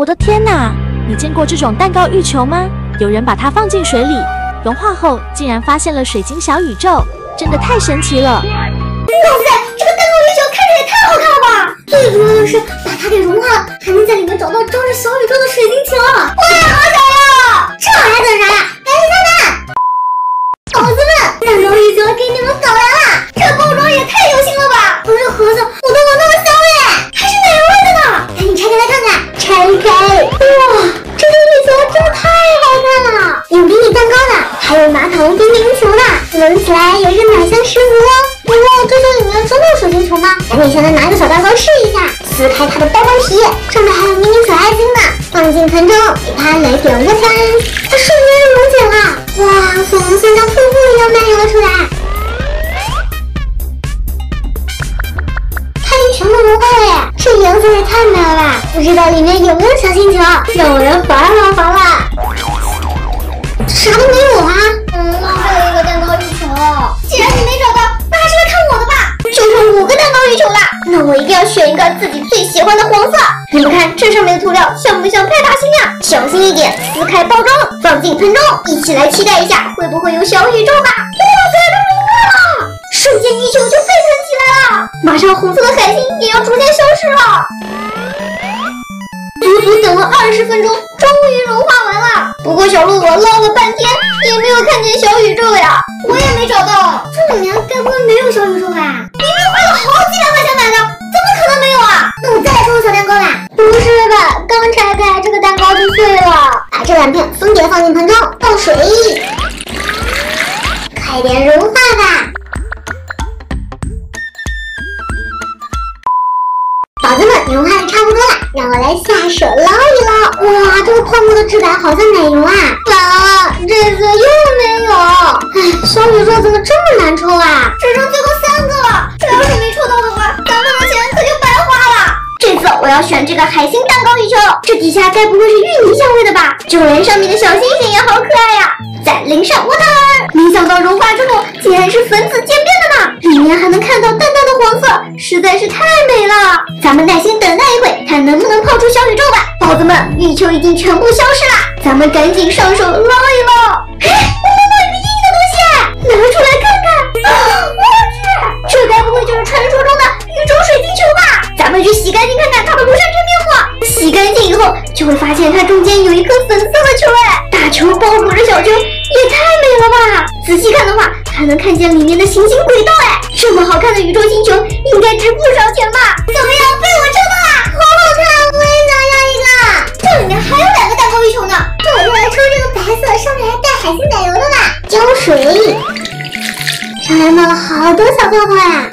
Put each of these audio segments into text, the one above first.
我的天呐！你见过这种蛋糕浴球吗？有人把它放进水里融化后，竟然发现了水晶小宇宙，真的太神奇了！哇塞，这个蛋糕浴球看着也太好看了吧！最主要的是把它给融化了，还能在里面找到装着小宇宙的水晶球。哇，好想要！这还等啥呀？赶紧下单！赶紧先来拿一个小蛋糕试一下，撕开它的包装皮，上面还有迷你小爱心呢，放进盆中，给它来点个赞，它瞬间溶解了，哇，粉红色像瀑布一样蔓延了出来。它已经全部融化了耶！这颜色也太美了吧！不知道里面有没有小星球，让人烦了烦了。啥都没有啊！剩五个蛋糕浴球了，那我一定要选一个自己最喜欢的黄色。你们看这上面的涂料像不像派大星呀？小心一点，撕开包装，放进盆中，一起来期待一下会不会有小宇宙吧！哇塞，都融化了！瞬间地球就沸腾起来了，马上红色的海星也要逐渐消失了。足足等了二十分钟，终于融化完了。不过小鹿我捞了半天也没有看见小宇宙呀，我也没找到。这里面该不会没有小宇宙吧？了。把这两片分别放进盆中，倒水，快点融化吧。宝子们，融化的差不多了，让我来下手捞一捞。哇，这个泡沫的质感好像奶油啊！完了，这次又没有。唉，小宇宙怎么这么难抽啊？只剩最我要选这个海星蛋糕浴球，这底下该不会是芋泥香味的吧？就连上面的小星星也好可爱呀！再淋上我的儿，没想到融化之后竟然是粉紫渐变的呢，里面还能看到淡淡的黄色，实在是太美了。咱们耐心等待一会，看能不能泡出小宇宙吧。宝子们，浴球已经全部消失了，咱们赶紧上手捞一捞。哎，我摸到一个硬硬的东西，拿出来看看。我去，这该不会就是传说中的宇宙水晶球吧？咱们去洗干净就会发现它中间有一颗粉色的球，哎，大球包裹着小球。也太美了吧！仔细看的话，还能看见里面的行星轨道哎！这么好看的宇宙星球，应该值不少钱吧？怎么样，被我抽到了？好好看，我也想要一个。这里面还有两个蛋糕浴球呢，那我就来抽这个白色，上面还带海星奶油的吧。胶水，上来冒了好多小泡泡呀！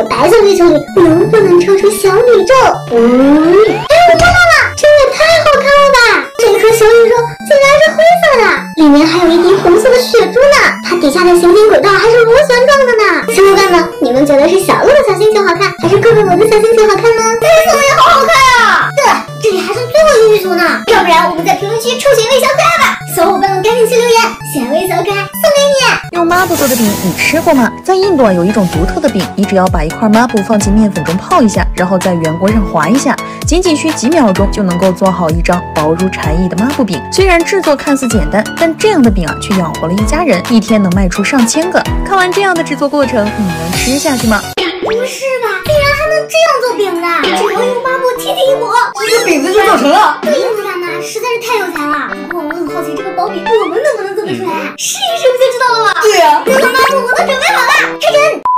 个白色浴球里能不能抽出小宇宙？嗯，哎，我看到了！这也太好看了吧！这颗小宇宙竟然是灰色的，里面还有一滴红色的血珠呢。它底下的行星轨道还是螺旋状的呢。小伙伴们，你们觉得是小鹿的小星球好看，还是哥哥我的小星球好看呢？黑色的也好好看啊！对了，这里还剩最后一个浴球呢，要不然我们在评论区抽选一位小可爱吧！小伙伴们赶紧去留言，选位小可爱送给抹布做的饼你吃过吗？在印度啊，有一种独特的饼，你只要把一块抹布放进面粉中泡一下，然后在圆锅上划一下，仅仅需几秒钟就能够做好一张薄如蝉翼的抹布饼。虽然制作看似简单，但这样的饼啊，却养活了一家人，一天能卖出上千个。看完这样的制作过程，你能吃下去吗？不是吧？竟然还能这样做饼的？只要用抹布贴贴一抹，这个饼子就做成了。实在是太有才了。不过我很好奇，这个薄饼我们能不能做得出来？试一试不就知道了吗？对呀，这个抹布我都准备好了，开整。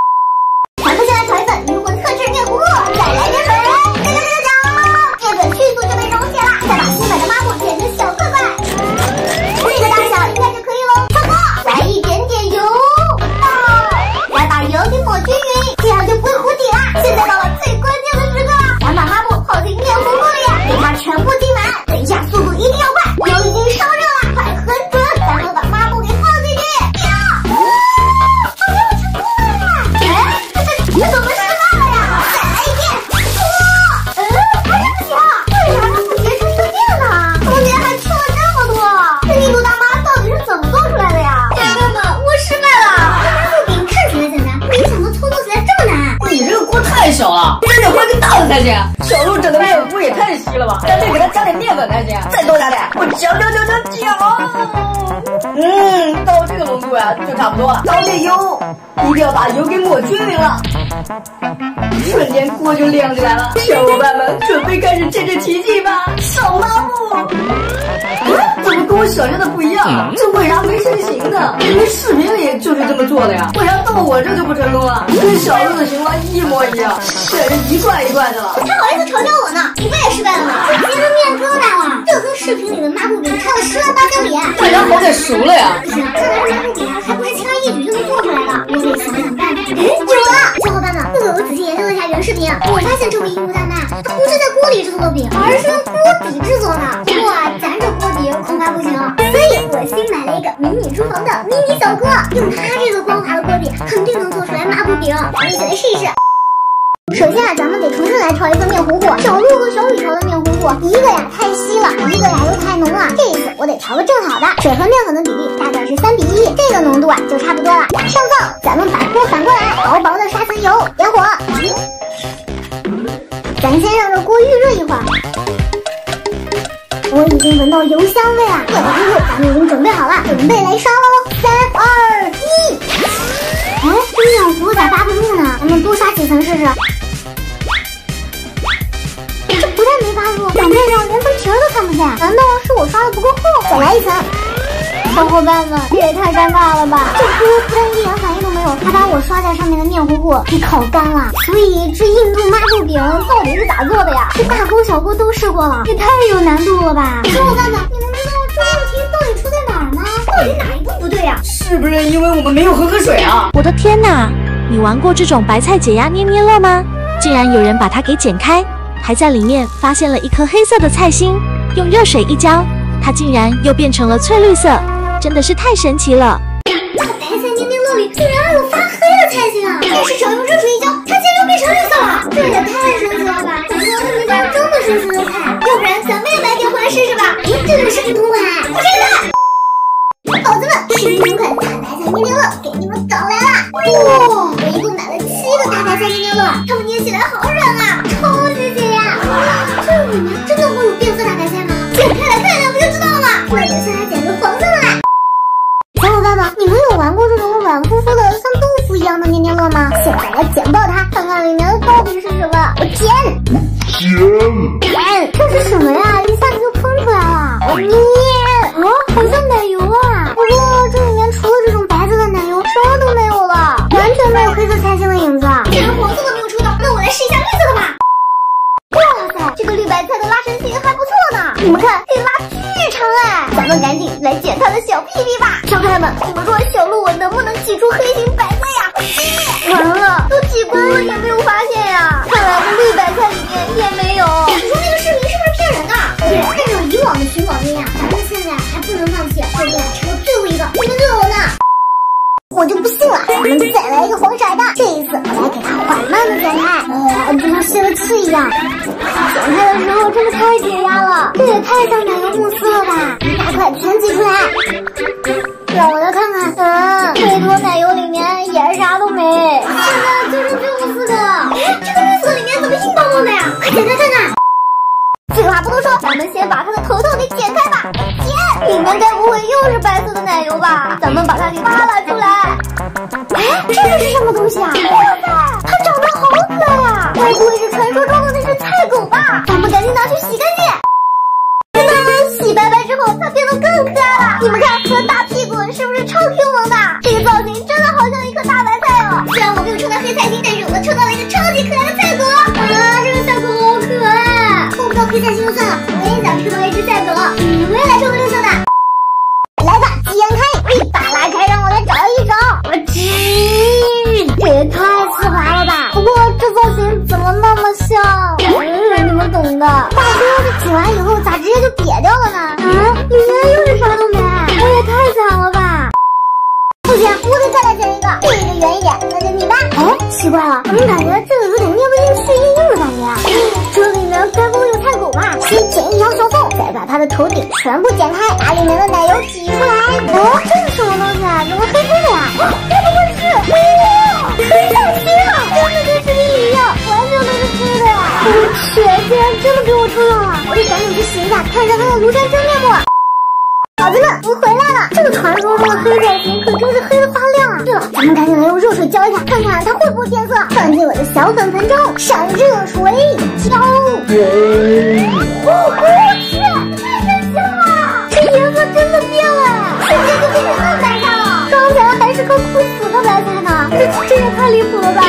换个大的才行。小鹿整的面糊也太稀了吧，干脆给它加点面粉才行，再多加点，我搅搅搅搅搅。嗯，到这个浓度呀，就差不多了。倒点油，一定要把油给抹均匀了。瞬间锅就亮起来了，小伙伴们准备开始见证奇迹吧！上抹布。想象的不一样？这为啥没成型呢？因为视频里就是这么做的呀，为啥到我这就不成功了？跟小鹿的情况一模一样，简直一块一块的了。还好意思嘲笑我呢？你不也失败了吗？直接面疙瘩了，这跟视频里的抹布饼差了十万八千里。为啥好歹熟了呀？不行，这抹布饼还不是轻而易举就能做出来的，我得想想办法。哎，有了！小伙伴们，我仔细研究了一下原视频，我发现这个英国大妈，她不是在锅里制作的饼，而是用迷你厨房的迷你小锅，用它这个光滑的锅底，肯定能做出来抹布饼。咱们一起来试一试。首先啊，咱们得重新来调一个面糊糊。小鹿和小雨调的面糊糊，一个呀太稀了，一个呀又太浓了。这一次我得调个正好的，水和面粉的比例大概是三比一，这个浓度啊就差不多了。上灶，咱们把锅反过来，薄薄的刷层油，点火。咱先让这锅预热一会儿。已经闻到油香味了，面糊糊咱们已经准备好了，准备来刷喽！三二一。哎，这面糊咋扒不住呢？咱们多刷几层试试。这不但没扒住，表面上连层皮都看不见，难道是我刷的不够厚？再来一层。小伙伴们，这也太尴尬了吧！这锅不但一点反应都没有，还把我刷在上面的面糊糊给烤干了。所以这印度抹布饼到底是咋做的呀？这大锅小锅都试过了，也太有难度了吧！小伙伴们，你们知道这问题到底出在哪儿吗？到底哪一步不对呀？是不是因为我们没有喝喝水啊？我的天哪！你玩过这种白菜解压捏捏乐吗？竟然有人把它给剪开，还在里面发现了一颗黑色的菜心，用热水一浇，它竟然又变成了翠绿色，真的是太神奇了！竟然还有发黑的菜心啊！但是只要用热水一浇，它竟然又变成绿色了，这也太神奇了吧！难道这是家真的是蔬菜？要不然咱们也买点回来试试吧？哎，这里有视频同款，我这个。宝子们，视频同款大白菜捏捏乐给你们搞来了！哇，我一共买了七个大白菜捏捏乐，它们捏起来好软啊，超级解压！哇，这里面真的会有变色大白菜吗？剪开来看看不就知道了吗？我等下来剪个没有黑色菜心的影子。既然黄色的没有抽到，那我来试一下绿色的吧。哇塞，这个绿白菜的拉伸性还不错呢。你们看，可以拉巨长哎！咱们赶紧来剪它的小屁屁吧。小可爱们，你们这个是什么东西啊？哇塞，它长得好可爱呀！该不会是传说中的那只菜狗吧？咱们赶紧拿去洗干净。真的，洗白白之后，它变得更可爱了。你们看，它的大屁股是不是超 Q 萌的？这个造型真的好像一颗大白菜哦。虽然我没有抽到黑菜心，但是我抽到了一个超级可爱的菜狗。啊，这个菜狗好可爱。抽不到黑菜心就算了，的。大哥，这剪完以后咋直接就瘪掉了呢？啊，里面又是啥都没，我也太惨了吧！不行，我得再来剪一个，这个圆一点，那就你吧。哎，奇怪了，怎么感觉这个有点捏不进去，硬硬的感觉啊？这里面该不会有太狗吧？先剪一条小缝，再把它的头顶全部剪开，把里面的奶油挤出来。哦，这是什么东西啊？怎么黑黑的呀？庐山真面目。宝子们，我回来了！这个传说中的黑仔型可真是黑的发亮啊！对了，咱们赶紧来用热水浇一下，看看它会不会变色。放进我的小粉盆中，上热水浇。哦，我去，太神奇了！这颜色真的变了，瞬间就变成嫩白菜了。刚才还是颗枯死的白菜呢，这这也太离谱了吧！